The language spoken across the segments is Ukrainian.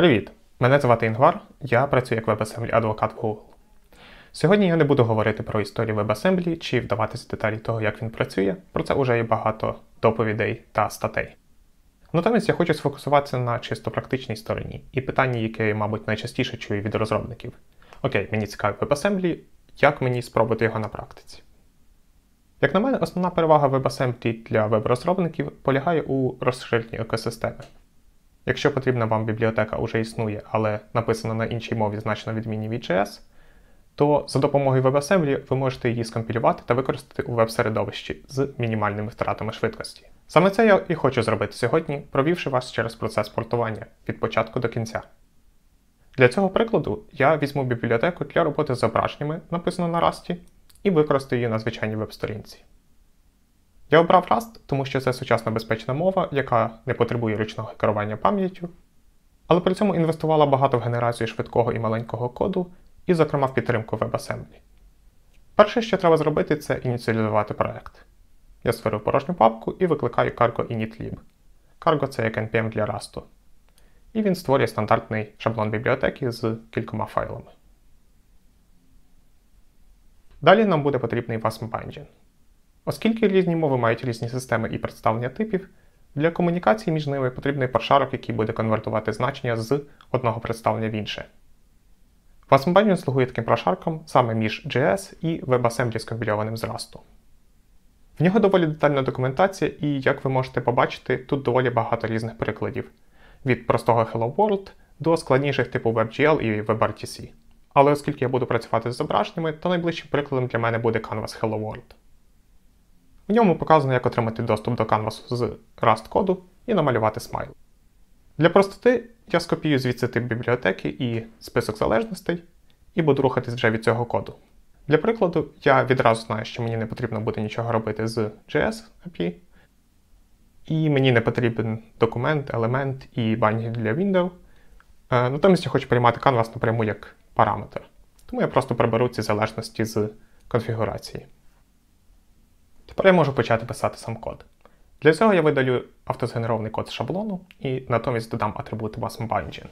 Привіт! Мене звати Інгвар, я працюю як WebAssembly адвокат в Google. Сьогодні я не буду говорити про історію WebAssembly чи вдаватися в деталі того, як він працює, про це вже є багато доповідей та статей. Натомість я хочу сфокусуватися на чисто практичній стороні і питанні, яке мабуть, найчастіше чую від розробників. Окей, мені цікавий WebAssembly, як мені спробувати його на практиці? Як на мене, основна перевага WebAssembly для веб-розробників полягає у розширенні екосистеми. Якщо потрібна вам бібліотека вже існує, але написана на іншій мові значно відмінні від JS, то за допомогою WebAssembly ви можете її скомпілювати та використати у веб-середовищі з мінімальними втратами швидкості. Саме це я і хочу зробити сьогодні, провівши вас через процес портування від початку до кінця. Для цього прикладу я візьму бібліотеку для роботи з зображеннями, написану на Rust, і використаю її на звичайній веб-сторінці. Я обрав Rust, тому що це сучасна безпечна мова, яка не потребує ручного керування пам'яттю, але при цьому інвестувала багато в генерацію швидкого і маленького коду, і, зокрема, в підтримку WebAssembly. Перше, що треба зробити, це ініціалізувати проект. Я створив порожню папку і викликаю cargo initlib. Cargo це як NPM для Rust. І він створює стандартний шаблон бібліотеки з кількома файлами. Далі нам буде потрібний WASM Binding. Оскільки різні мови мають різні системи і представлення типів, для комунікації між ними потрібний прошарок, який буде конвертувати значення з одного представлення в інше. WASM слугує таким прошарком саме між JS і WebAssembly з Rust. В нього доволі детальна документація, і, як ви можете побачити, тут доволі багато різних прикладів від простого Hello World до складніших типу WebGL і WebRTC. Але оскільки я буду працювати з зображеннями, то найближчим прикладом для мене буде Canvas Hello World. В ньому показано, як отримати доступ до Canvas з Rust коду і намалювати смайл. Для простоти я скопію звідси тип бібліотеки і список залежностей, і буду рухатись вже від цього коду. Для прикладу, я відразу знаю, що мені не потрібно буде нічого робити з JS API, і мені не потрібен документ, елемент і банінг для Windows. Е, натомість я хочу приймати Canvas напряму як параметр. Тому я просто приберу ці залежності з конфігурації. Тепер я можу почати писати сам код. Для цього я видалю автозгенерований код з шаблону і натомість додам атрибут WASM-Binding.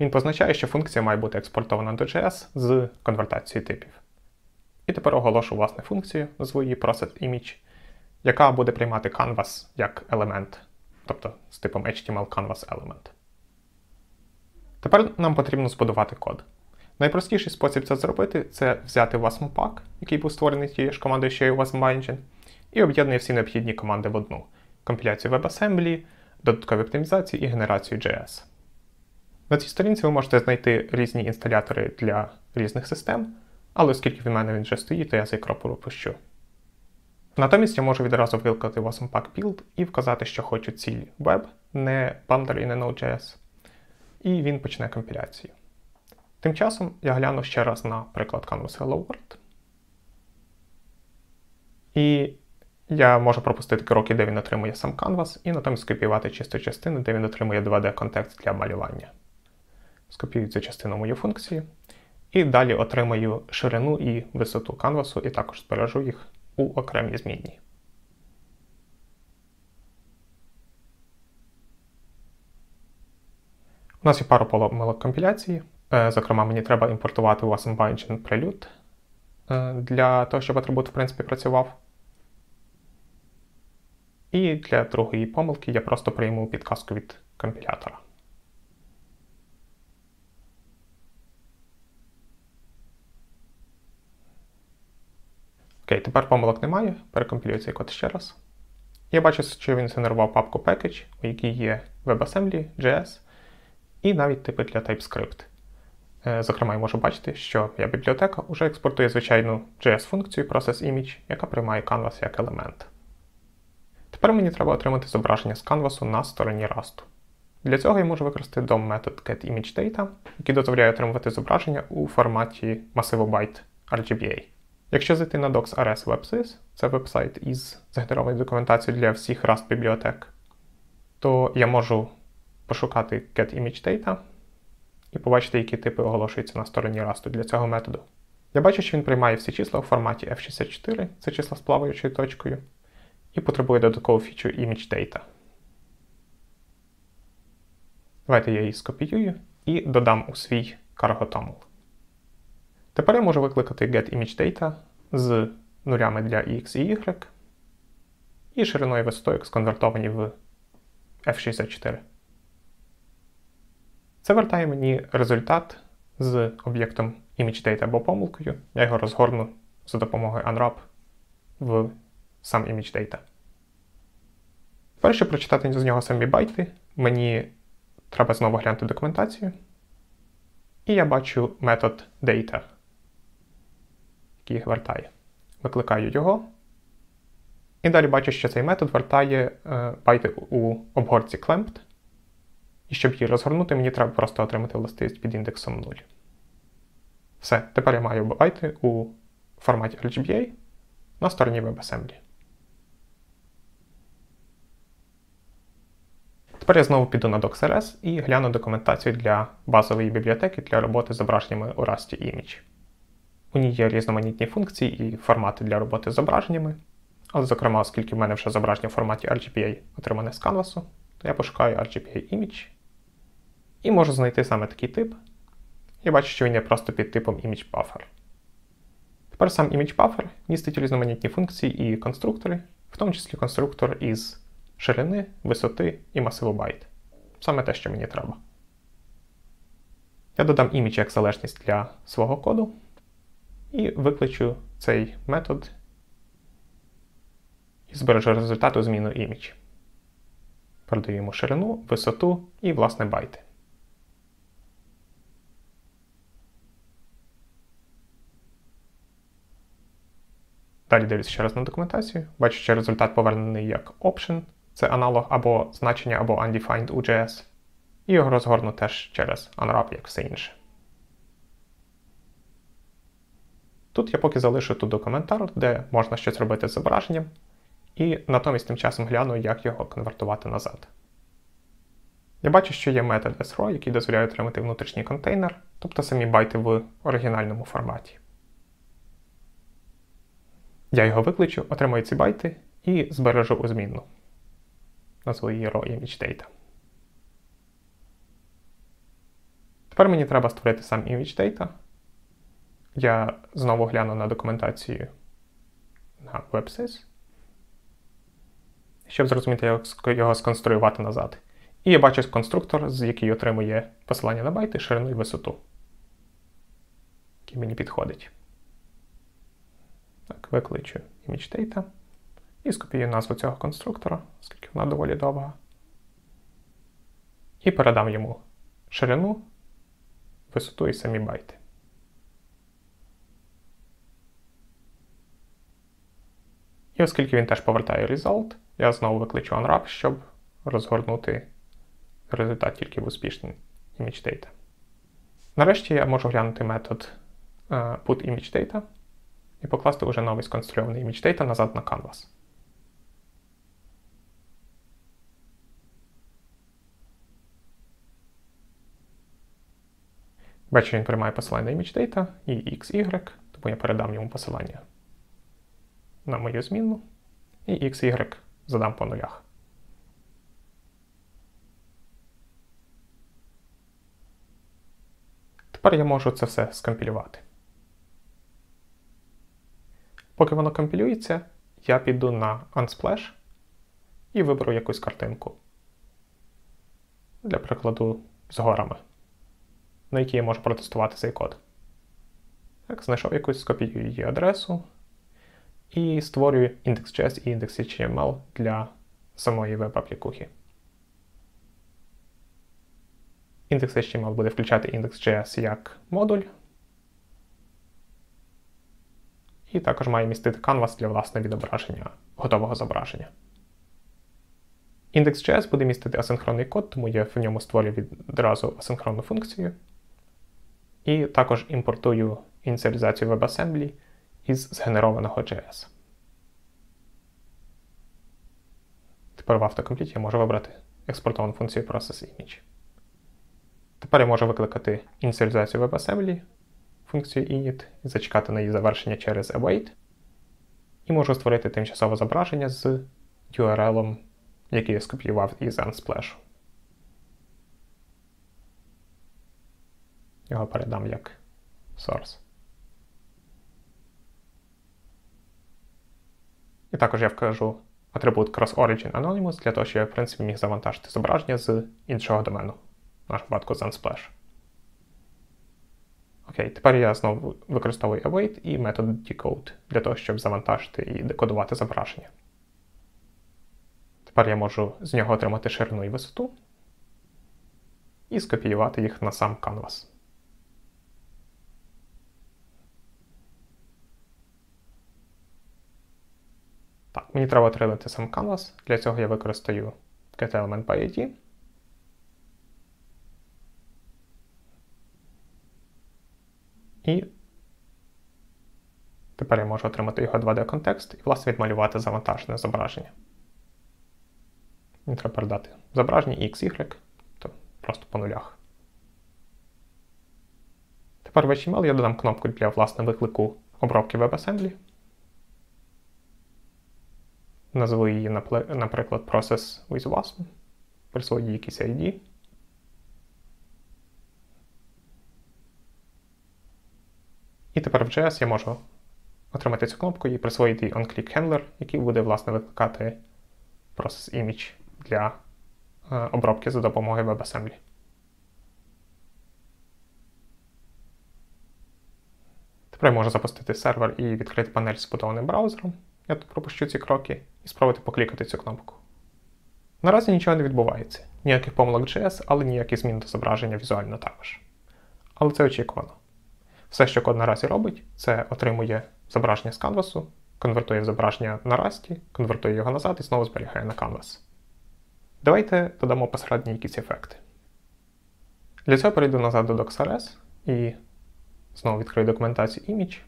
Він позначає, що функція має бути експортована до JS з конвертацією типів. І тепер оголошу власне функцію, назву її processImage, яка буде приймати Canvas як елемент, тобто з типом HTML Canvas Element. Тепер нам потрібно збудувати код. Найпростіший спосіб це зробити це взяти WASM-Pack, який був створений тією ж командою, що є WASM-Binding, і об'єднує всі необхідні команди в одну: компіляцію WebAssembly, додаткові оптимізації і генерацію JS. На цій сторінці ви можете знайти різні інсталятори для різних систем, але оскільки в мене він вже стоїть, то я цей крок пропущу. Натомість я можу відразу викликати WASM-Pack Build і вказати, що хочу ціль Web, не Bundler і не Node.js, і він почне компіляцію. Тим часом я гляну ще раз на приклад Canvas Hello World. І я можу пропустити кроки, де він отримує сам Canvas, і натомість скопіювати чисту частину, де він отримує 2D-контекст для малювання. Скопіюю цю частину мою функцію. І далі отримаю ширину і висоту канвасу, і також збережу їх у окремій змінні. У нас є пару помилок компіляції. Е, зокрема, мені треба імпортувати WASM Binding Prelude е, для того, щоб атрибут в принципі працював. І для другої помилки я просто прийму підказку від компілятора. Окей, тепер помилок немає. Перекомпілюю цей код ще раз. Я бачу, що він згенерував папку package, у якій є WebAssembly, JS і навіть типи для TypeScript. Е, зокрема, я можу бачити, що я бібліотека вже експортує звичайну JS-функцію processImage, яка приймає Canvas як елемент. Тепер мені треба отримати зображення з Canvas на стороні Rust. Для цього я можу використати DOM метод getImageData, який дозволяє отримувати зображення у форматі масиву byte RGBA. Якщо зайти на docs.rs WebSys, це веб-сайт із згенерованою документацією для всіх Rust бібліотек, то я можу пошукати getImageData і побачити, які типи оголошуються на стороні Rust для цього методу. Я бачу, що він приймає всі числа у форматі F64, це числа з плаваючою точкою, і потребує додаткову фічу ImageData. Давайте я її скопіюю і додам у свій CargoToml. Тепер я можу викликати getImageData з нулями для X і Y і шириною висотою сконвертовані в F64. Це вертає мені результат з об'єктом ImageData або помилкою. Я його розгорну за допомогою Unwrap в сам ImageData. Тепер, щоб прочитати з нього самі байти, мені треба знову глянути документацію. І я бачу метод data, який вертає. Викликаю його. І далі бачу, що цей метод вертає е, байти у обгорці clamped. І щоб її розгорнути, мені треба просто отримати властивість під індексом 0. Все, тепер я маю байти у форматі RGBA на стороні WebAssembly. Тепер я знову піду на DocsRS і гляну документацію для базової бібліотеки для роботи з зображеннями у Rust Image. У ній є різноманітні функції і формати для роботи з зображеннями. Але, зокрема, оскільки в мене вже зображення в форматі RGBA отримане з Canvas, то я пошукаю RGBA Image і можу знайти саме такий тип. Я бачу, що він є просто під типом Image Buffer. Тепер сам Image Buffer містить різноманітні функції і конструктори, в тому числі конструктор із ширини, висоти і масиву байт. Саме те, що мені треба. Я додам імідж як залежність для свого коду і викличу цей метод і збережу результату зміну імідж. Передаю йому ширину, висоту і, власне, байти. Далі дивлюсь ще раз на документацію. Бачу, що результат повернений як option, це аналог або значення, або undefined у JS. І його розгорну теж через unwrap, як все інше. Тут я поки залишу тут документар, де можна щось робити з зображенням, і натомість тим часом гляну, як його конвертувати назад. Я бачу, що є метод sRow, який дозволяє отримати внутрішній контейнер, тобто самі байти в оригінальному форматі. Я його викличу, отримаю ці байти і збережу у змінну. Назву її raw image data. Тепер мені треба створити сам image data. Я знову гляну на документацію на WebSys, щоб зрозуміти, як його сконструювати назад. І я бачу конструктор, з який отримує посилання на байти, ширину і висоту, який мені підходить. Так, Викличу image data і скопіюю назву цього конструктора, оскільки вона доволі довга. І передам йому ширину, висоту і самі байти. І оскільки він теж повертає result, я знову викличу unwrap, щоб розгорнути результат тільки в успішний ImageData. Нарешті я можу глянути метод uh, putImageData і покласти вже новий сконструйований ImageData назад на Canvas. Бачу, він приймає посилання на ImageData і XY, тому я передам йому посилання на мою зміну, і XY задам по нулях. Тепер я можу це все скомпілювати. Поки воно компілюється, я піду на Unsplash і виберу якусь картинку. Для прикладу, з горами, на якій я можу протестувати цей код. Так, знайшов якусь, скопіюю її адресу і створюю index.js і index.html для самої веб-аплікухи. Index.html буде включати index.js як модуль. І також має містити canvas для власне відображення готового зображення. Index.js буде містити асинхронний код, тому я в ньому створюю відразу асинхронну функцію. І також імпортую ініціалізацію WebAssembly із згенерованого JS. Тепер в автокомпліті я можу вибрати експортовану функцію ProcessImage. Тепер я можу викликати ініціалізацію WebAssembly, функцію init і зачекати на її завершення через await. І можу створити тимчасове зображення з URL, який я скопіював із Unsplash. Його передам як source. І також я вкажу атрибут Cross-Origin Anonymous для того, щоб я, в принципі, міг завантажити зображення з іншого домену, в нашому випадку з Unsplash. Окей, тепер я знову використовую await і метод decode для того, щоб завантажити і декодувати зображення. Тепер я можу з нього отримати ширину і висоту і скопіювати їх на сам canvas. Так, мені треба отримати сам canvas. Для цього я використаю getElementById. І тепер я можу отримати його 2D-контекст і, власне, відмалювати завантажене зображення. Мені треба передати зображення X, Y, то просто по нулях. Тепер в HTML я додам кнопку для власне виклику обробки WebAssembly. Назву її, наприклад, Process with WASM, присвоюю якийсь ID. І тепер в JS я можу отримати цю кнопку і присвоїти onClickHandler, який буде, власне, викликати Process Image для е, обробки за допомогою WebAssembly. Тепер я можу запустити сервер і відкрити панель з будованим браузером. Я тут пропущу ці кроки і спробувати поклікати цю кнопку. Наразі нічого не відбувається. Ніяких помилок JS, але ніяких змін до зображення візуально також. Але це очікувано. Все, що код наразі робить, це отримує зображення з канвасу, конвертує зображення на расті, конвертує його назад і знову зберігає на канвас. Давайте додамо посередні якісь ефекти. Для цього перейду назад до DocsRS і знову відкрию документацію Image.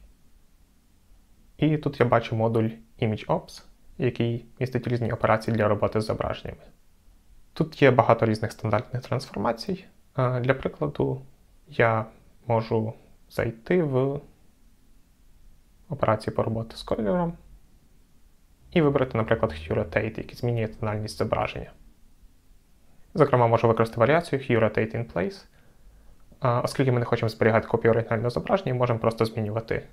І тут я бачу модуль ImageOps, який містить різні операції для роботи з зображеннями. Тут є багато різних стандартних трансформацій. Для прикладу, я можу зайти в операції по роботі з кольором і вибрати, наприклад, Hue Rotate, який змінює тональність зображення. Зокрема, можу використати варіацію Hue Rotate in Place. Оскільки ми не хочемо зберігати копію оригінального зображення, можемо просто змінювати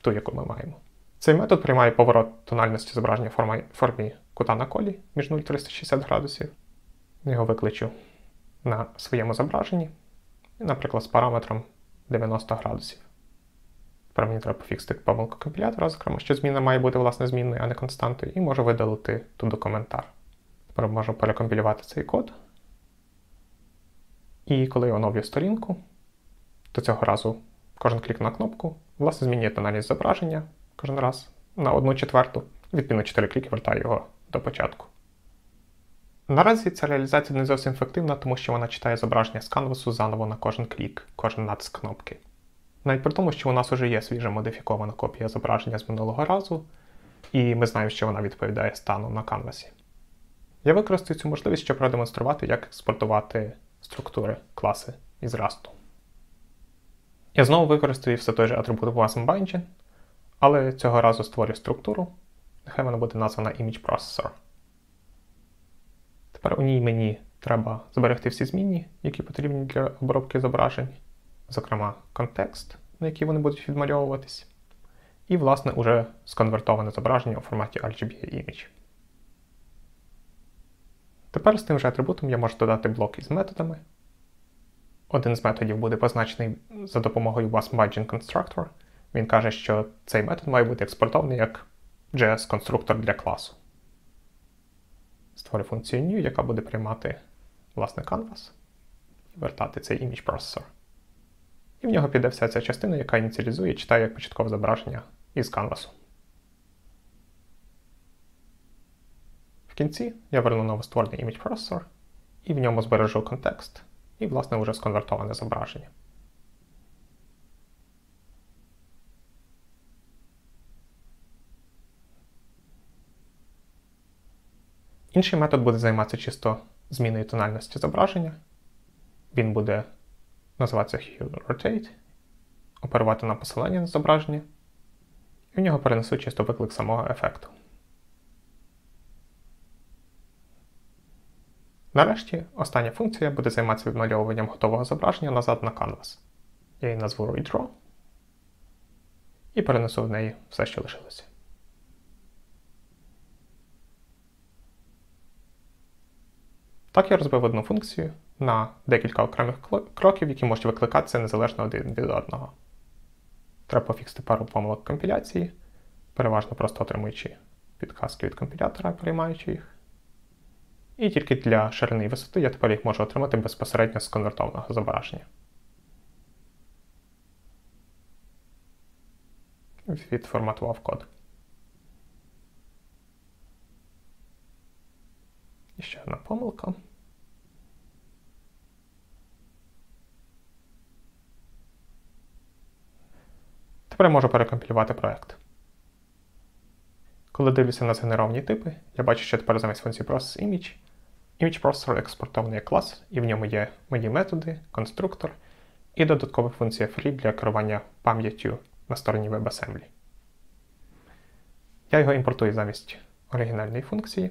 ту, яку ми маємо. Цей метод приймає поворот тональності зображення в формі кута на колі між 0 і 360 градусів. Його викличу на своєму зображенні, наприклад, з параметром 90 градусів. Тепер мені треба пофіксити помилку компілятора, зокрема, що зміна має бути власне змінною, а не константою, і можу видалити тут до коментар. Тепер можу перекомпілювати цей код. І коли я оновлю сторінку, то цього разу кожен клік на кнопку, власне, змінює тональність зображення кожен раз на 1 четверту. Відповідно, 4 кліки вертаю його до початку. Наразі ця реалізація не зовсім ефективна, тому що вона читає зображення з канвасу заново на кожен клік, кожен натиск кнопки. Навіть при тому, що у нас вже є свіжа модифікована копія зображення з минулого разу, і ми знаємо, що вона відповідає стану на канвасі. Я використаю цю можливість, щоб продемонструвати, як експортувати структури класи із Rust. Я знову використаю все той же атрибут WASM але цього разу створю структуру. Нехай вона буде названа Image Processor. Тепер у ній мені треба зберегти всі змінні, які потрібні для обробки зображень, зокрема, контекст, на який вони будуть відмальовуватись, і, власне, уже сконвертоване зображення у форматі RGB Image. Тепер з тим же атрибутом я можу додати блок із методами. Один з методів буде позначений за допомогою WASM Constructor. Він каже, що цей метод має бути експортований як JS-конструктор для класу. Створю функцію new, яка буде приймати власне canvas і вертати цей image processor. І в нього піде вся ця частина, яка ініціалізує читає як початкове зображення із canvas. В кінці я верну новостворений image processor і в ньому збережу контекст і, власне, вже сконвертоване зображення. Інший метод буде займатися чисто зміною тональності зображення. Він буде називатися Hue Rotate, оперувати на посилання на зображення, і в нього перенесу чисто виклик самого ефекту. Нарешті, остання функція буде займатися відмальовуванням готового зображення назад на Canvas. Я її назву Redraw і перенесу в неї все, що лишилося. Так я розбив одну функцію на декілька окремих кроків, які можуть викликатися незалежно один від одного. Треба пофіксити пару помилок компіляції, переважно просто отримуючи підказки від компілятора, приймаючи їх. І тільки для ширини і висоти я тепер їх можу отримати безпосередньо з конвертованого зображення. Відформатував код. І ще одна помилка. Тепер я можу перекомпілювати проект. Коли дивлюся на згенеровані типи, я бачу, що тепер замість функції processImage Image Processor експортований як клас, і в ньому є мої методи, конструктор і додаткова функція free для керування пам'яттю на стороні WebAssembly. Я його імпортую замість оригінальної функції.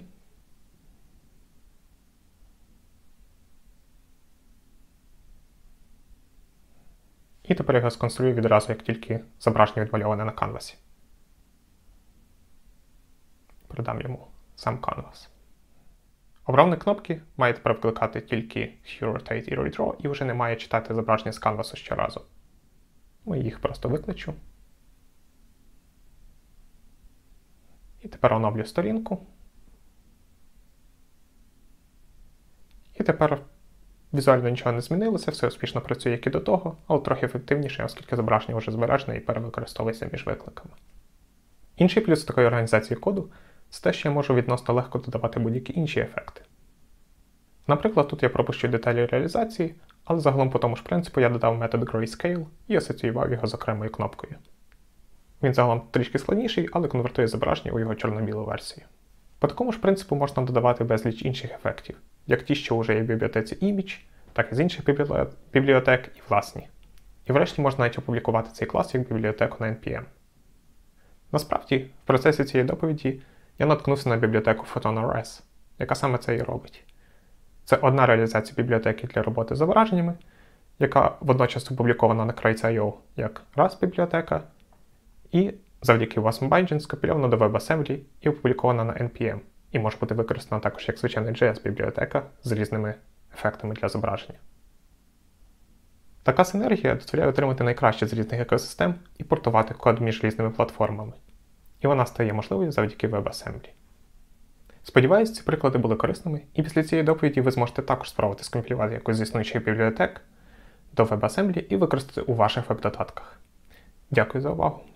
І тепер його сконструю відразу, як тільки зображення відмальоване на канвасі. Передам йому сам канвас. Обравні кнопки має тепер вкликати тільки Hue Rotate і Redraw і вже не має читати зображення з канвасу щоразу. Ми їх просто викличу. І тепер оновлю сторінку. І тепер візуально нічого не змінилося, все успішно працює, як і до того, але трохи ефективніше, оскільки зображення вже збережене і перевикористовується між викликами. Інший плюс такої організації коду це те, що я можу відносно легко додавати будь-які інші ефекти. Наприклад, тут я пропущу деталі реалізації, але загалом по тому ж принципу я додав метод Grayscale і асоціював його з окремою кнопкою. Він загалом трішки складніший, але конвертує зображення у його чорно-білу версію. По такому ж принципу можна додавати безліч інших ефектів, як ті, що вже є в бібліотеці Image, так і з інших бібліотек і власні. І врешті можна навіть опублікувати цей клас як бібліотеку на NPM. Насправді, в процесі цієї доповіді я наткнувся на бібліотеку PhotonRS, яка саме це і робить. Це одна реалізація бібліотеки для роботи з зображеннями, яка водночас опублікована на Crates.io як RAS бібліотека, і завдяки WASM Binding скопільована до WebAssembly і опублікована на NPM, і може бути використана також як звичайна JS-бібліотека з різними ефектами для зображення. Така синергія дозволяє отримати найкраще з різних екосистем і портувати код між різними платформами. І вона стає можливою завдяки WebAssembly. Сподіваюсь, ці приклади були корисними, і після цієї доповіді ви зможете також спробувати скомпілювати якусь з існуючих бібліотек до WebAssembly і використати у ваших веб-додатках. Дякую за увагу!